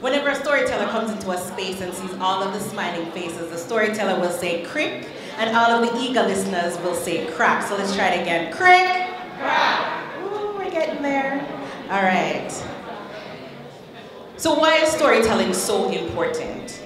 Whenever a storyteller comes into a space and sees all of the smiling faces, the storyteller will say crick, and all of the eager listeners will say crack. So let's try it again. Crick! Crack! Ooh, we're getting there. All right. So why is storytelling so important?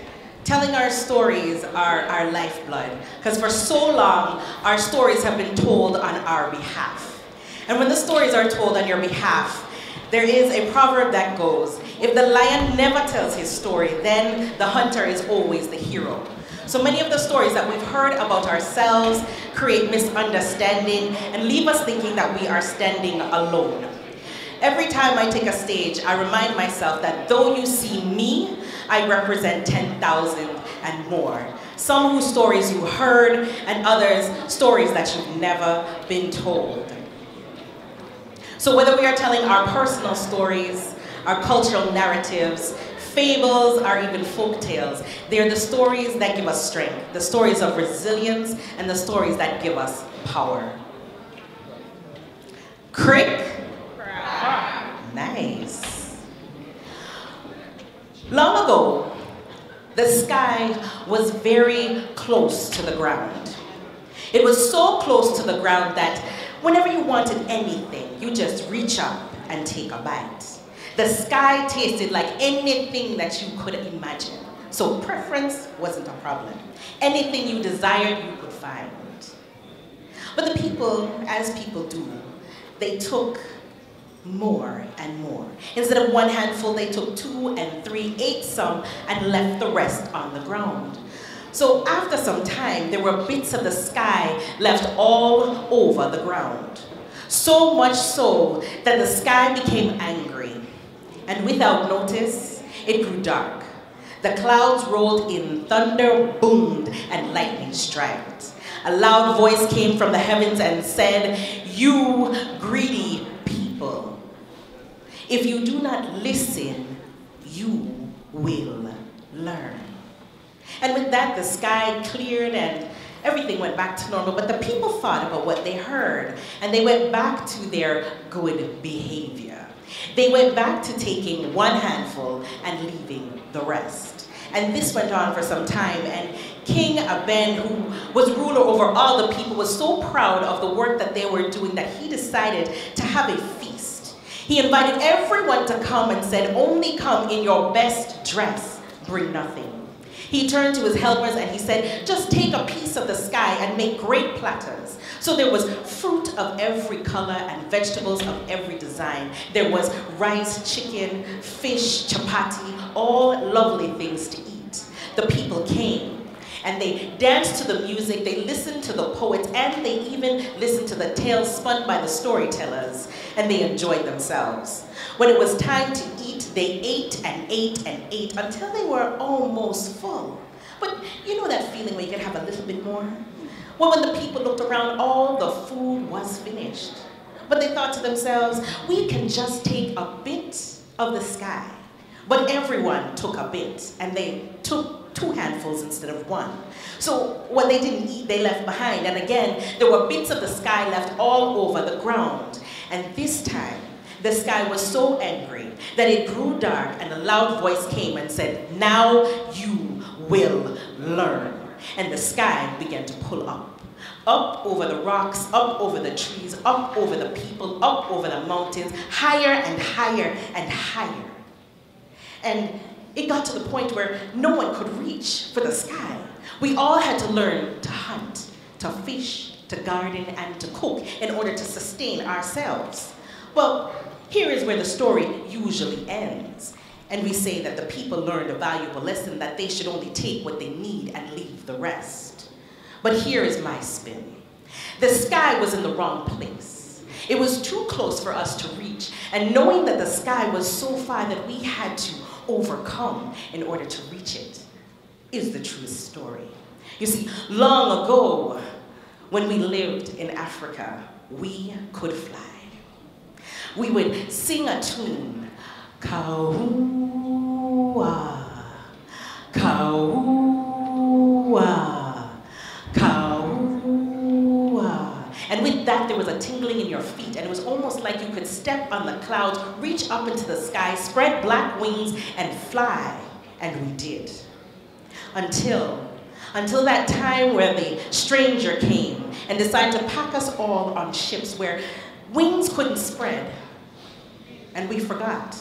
Telling our stories are our lifeblood, because for so long, our stories have been told on our behalf. And when the stories are told on your behalf, there is a proverb that goes, if the lion never tells his story, then the hunter is always the hero. So many of the stories that we've heard about ourselves create misunderstanding and leave us thinking that we are standing alone. Every time I take a stage, I remind myself that though you see me, I represent 10,000 and more. Some whose stories you heard, and others stories that you've never been told. So whether we are telling our personal stories, our cultural narratives, fables, or even folk tales, they're the stories that give us strength, the stories of resilience, and the stories that give us power. Crick. Nice. Long ago, the sky was very close to the ground. It was so close to the ground that whenever you wanted anything, you just reach up and take a bite. The sky tasted like anything that you could imagine. So preference wasn't a problem. Anything you desired, you could find. But the people, as people do, they took more and more. Instead of one handful, they took two and three, ate some, and left the rest on the ground. So after some time, there were bits of the sky left all over the ground. So much so that the sky became angry. And without notice, it grew dark. The clouds rolled in, thunder boomed, and lightning struck. A loud voice came from the heavens and said, You greedy people, if you do not listen, you will learn. And with that, the sky cleared and everything went back to normal. But the people thought about what they heard, and they went back to their good behavior. They went back to taking one handful and leaving the rest. And this went on for some time, and King Aben, who was ruler over all the people, was so proud of the work that they were doing that he decided to have a feast. He invited everyone to come and said, only come in your best dress, bring nothing. He turned to his helpers and he said, just take a piece of the sky and make great platters. So there was fruit of every color and vegetables of every design. There was rice, chicken, fish, chapati, all lovely things to eat. The people came and they danced to the music, they listened to the poets, and they even listened to the tales spun by the storytellers, and they enjoyed themselves. When it was time to they ate and ate and ate until they were almost full. But you know that feeling where you can have a little bit more? Well, when the people looked around, all the food was finished. But they thought to themselves, we can just take a bit of the sky. But everyone took a bit, and they took two handfuls instead of one. So what they didn't eat, they left behind. And again, there were bits of the sky left all over the ground. And this time, the sky was so angry that it grew dark and a loud voice came and said, now you will learn. And the sky began to pull up. Up over the rocks, up over the trees, up over the people, up over the mountains, higher and higher and higher. And it got to the point where no one could reach for the sky. We all had to learn to hunt, to fish, to garden, and to cook in order to sustain ourselves. Well, here is where the story usually ends. And we say that the people learned a valuable lesson that they should only take what they need and leave the rest. But here is my spin. The sky was in the wrong place. It was too close for us to reach, and knowing that the sky was so far that we had to overcome in order to reach it is the true story. You see, long ago, when we lived in Africa, we could fly. We would sing a tune, Kaua, Kaua, Kaua. And with that, there was a tingling in your feet, and it was almost like you could step on the clouds, reach up into the sky, spread black wings, and fly. And we did. Until, until that time where the stranger came and decided to pack us all on ships where wings couldn't spread. And we forgot.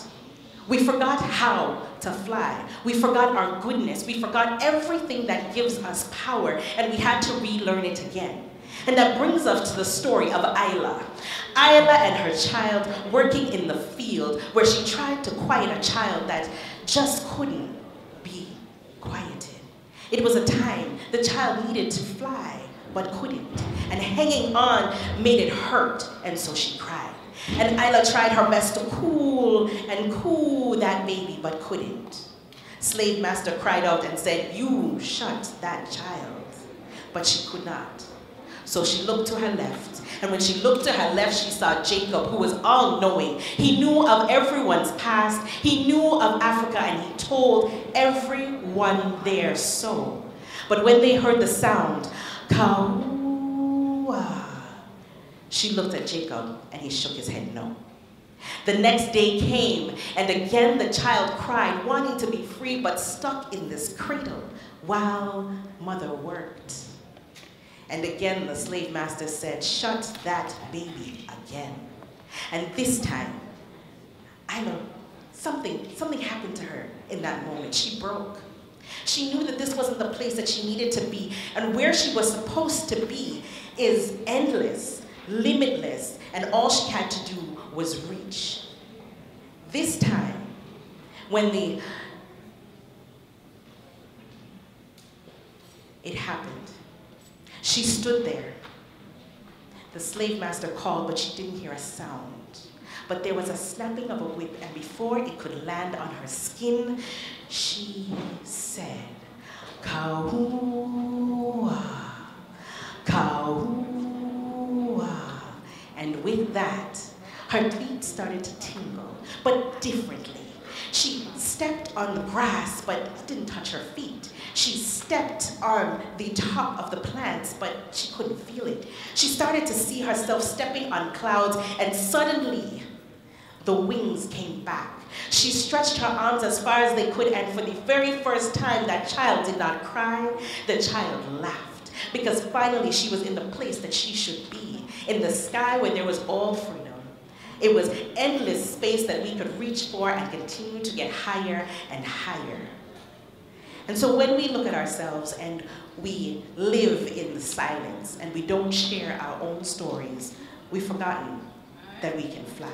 We forgot how to fly. We forgot our goodness. We forgot everything that gives us power, and we had to relearn it again. And that brings us to the story of Isla. Isla and her child working in the field where she tried to quiet a child that just couldn't be quieted. It was a time the child needed to fly but couldn't. And hanging on made it hurt, and so she cried. And Isla tried her best to cool and cool that baby, but couldn't. Slave master cried out and said, You shut that child. But she could not. So she looked to her left. And when she looked to her left, she saw Jacob, who was all knowing. He knew of everyone's past, he knew of Africa, and he told everyone there so. But when they heard the sound, Kaua, she looked at Jacob, and he shook his head no. The next day came, and again the child cried, wanting to be free, but stuck in this cradle while mother worked. And again the slave master said, shut that baby again. And this time, I know, something, something happened to her in that moment. She broke. She knew that this wasn't the place that she needed to be. And where she was supposed to be is endless, limitless, and all she had to do was reach. This time, when the it happened. She stood there. The slave master called, but she didn't hear a sound. But there was a snapping of a whip, and before it could land on her skin, she said, Kaua, Kaua. And with that, her feet started to tingle, but differently. She stepped on the grass, but it didn't touch her feet. She stepped on the top of the plants, but she couldn't feel it. She started to see herself stepping on clouds, and suddenly the wings came back. She stretched her arms as far as they could, and for the very first time, that child did not cry, the child laughed. Because finally, she was in the place that she should be, in the sky where there was all freedom. It was endless space that we could reach for and continue to get higher and higher. And so when we look at ourselves and we live in the silence and we don't share our own stories, we've forgotten that we can fly.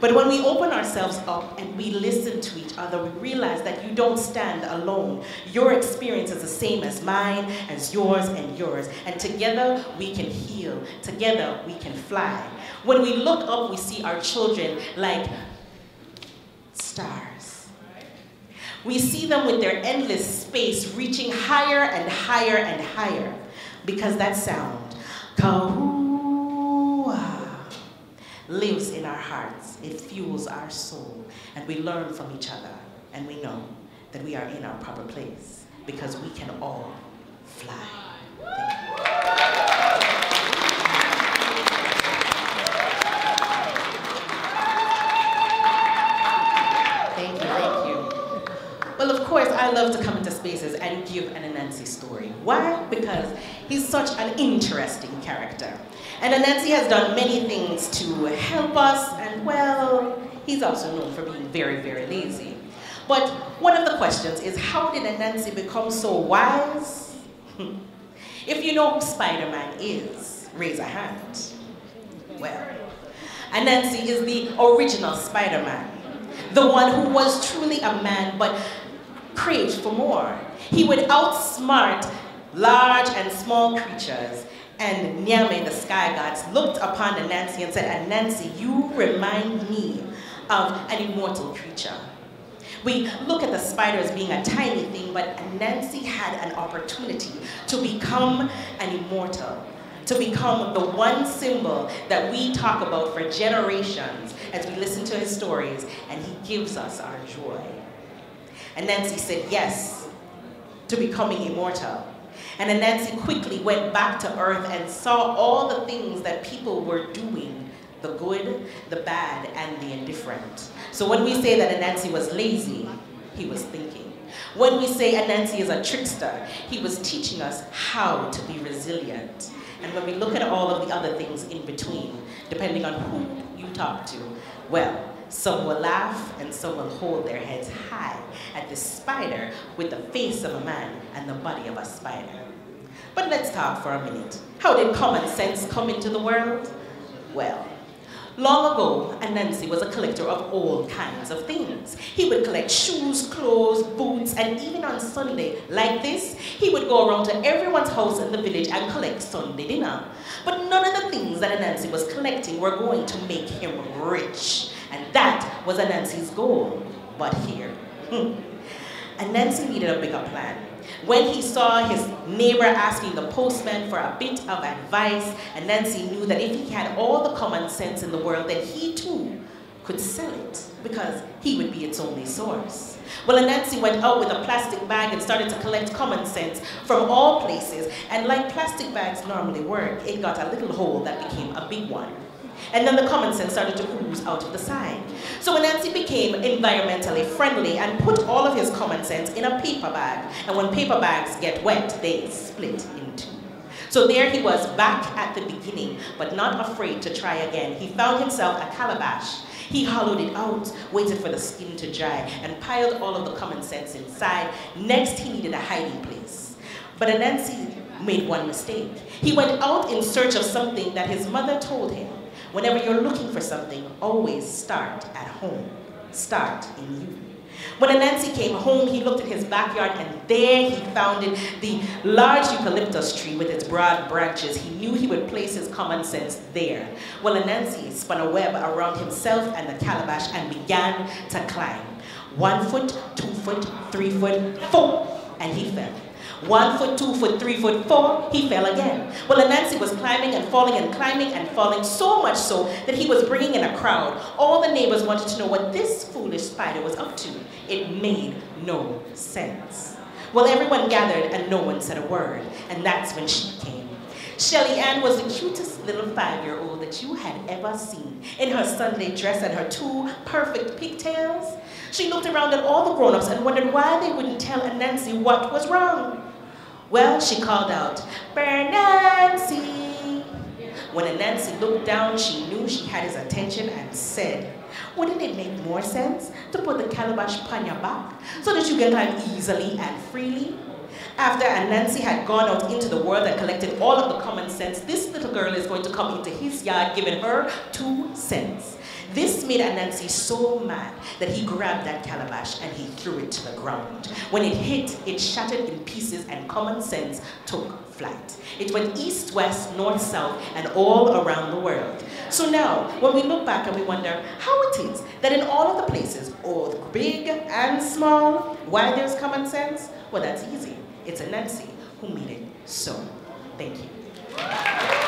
But when we open ourselves up and we listen to each other, we realize that you don't stand alone. Your experience is the same as mine, as yours, and yours. And together we can heal. Together we can fly. When we look up, we see our children like stars. We see them with their endless space reaching higher and higher and higher because that sound, kahua, lives in our hearts. It fuels our soul. And we learn from each other. And we know that we are in our proper place because we can all fly. Love to come into spaces and give an Anansi story. Why? Because he's such an interesting character. And Anansi has done many things to help us, and well, he's also known for being very, very lazy. But one of the questions is, how did Anansi become so wise? if you know who Spider-Man is, raise a hand. Well, Anansi is the original Spider-Man. The one who was truly a man, but craved for more. He would outsmart large and small creatures and Nyame, the sky gods, looked upon Anansi and said, Anansi, you remind me of an immortal creature. We look at the spider as being a tiny thing, but Anansi had an opportunity to become an immortal, to become the one symbol that we talk about for generations as we listen to his stories, and he gives us our joy. Anansi said yes to becoming immortal, And Anansi quickly went back to earth and saw all the things that people were doing the good, the bad, and the indifferent. So when we say that Anansi was lazy, he was thinking. When we say Anansi is a trickster, he was teaching us how to be resilient. And when we look at all of the other things in between, depending on who you talk to, well, some will laugh and some will hold their heads high at the spider with the face of a man and the body of a spider. But let's talk for a minute. How did common sense come into the world? Well, Long ago, Anansi was a collector of all kinds of things. He would collect shoes, clothes, boots, and even on Sunday, like this, he would go around to everyone's house in the village and collect Sunday dinner. But none of the things that Anansi was collecting were going to make him rich. And that was Anansi's goal. But here, hmm, Anansi needed a bigger plan. When he saw his neighbor asking the postman for a bit of advice, Anansi knew that if he had all the common sense in the world, then he too could sell it because he would be its only source. Well, Anansi went out with a plastic bag and started to collect common sense from all places. And like plastic bags normally work, it got a little hole that became a big one. And then the common sense started to ooze out of the side. So Anansi became environmentally friendly and put all of his common sense in a paper bag. And when paper bags get wet, they split in two. So there he was back at the beginning, but not afraid to try again. He found himself a calabash. He hollowed it out, waited for the skin to dry, and piled all of the common sense inside. Next, he needed a hiding place. But Anansi made one mistake. He went out in search of something that his mother told him Whenever you're looking for something, always start at home. Start in you. When Anansi came home, he looked at his backyard and there he found it, the large eucalyptus tree with its broad branches. He knew he would place his common sense there. Well, Anansi spun a web around himself and the calabash and began to climb. One foot, two foot, three foot, four, and he fell. One foot, two foot, three foot, four, he fell again. Well, Anansi was climbing and falling and climbing and falling so much so that he was bringing in a crowd. All the neighbors wanted to know what this foolish spider was up to. It made no sense. Well, everyone gathered and no one said a word. And that's when she came. Shelly Ann was the cutest little five-year-old that you had ever seen. In her Sunday dress and her two perfect pigtails. She looked around at all the grown-ups and wondered why they wouldn't tell Anansi what was wrong. Well, she called out, Bernancy. When Anansi looked down, she knew she had his attention and said, wouldn't it make more sense to put the calabash on your back so that you can climb easily and freely? After Anansi had gone out into the world and collected all of the common sense, this little girl is going to come into his yard giving her two cents. This made Anansi so mad that he grabbed that calabash and he threw it to the ground. When it hit, it shattered in pieces and common sense took flight. It went east, west, north, south, and all around the world. So now, when we look back and we wonder how it is that in all of the places, both big and small, why there's common sense, well, that's easy. It's Anansi who made it so. Thank you.